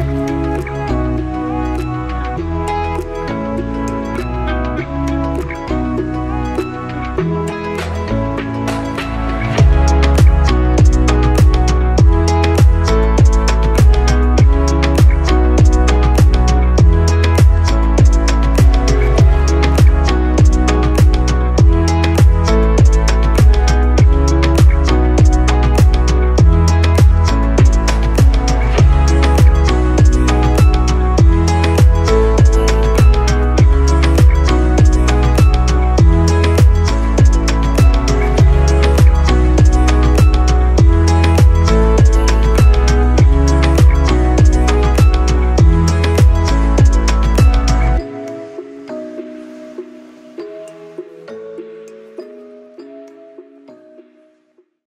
Bye.